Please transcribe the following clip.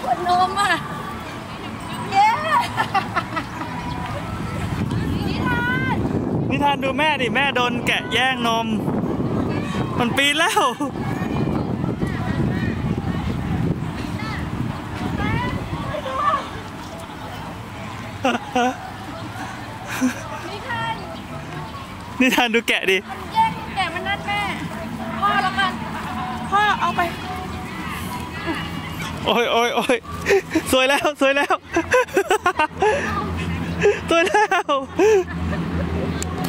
ขวดนมอะ เย้นิทานนิทานดูแม่ดิ แม่โดนแกะแย่งนม มันปีนแล้วนิทานนิทานดูแกะดิมันแย่งแกะมันนั่นแม่ พ่อแล้วกัน พ่อเอาไป โอ้ยโอ้ยโอ้ยสวยแล้วสวยแล้วสวยแล้ว